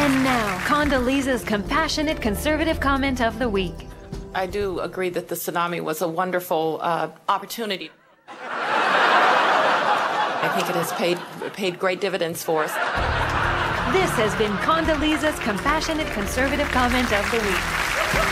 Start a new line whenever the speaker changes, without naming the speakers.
And now, Condoleezza's compassionate conservative comment of the week.
I do agree that the tsunami was a wonderful uh, opportunity. I think it has paid paid great dividends for us.
This has been Condoleezza's compassionate conservative comment of the week.